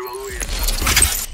You will win.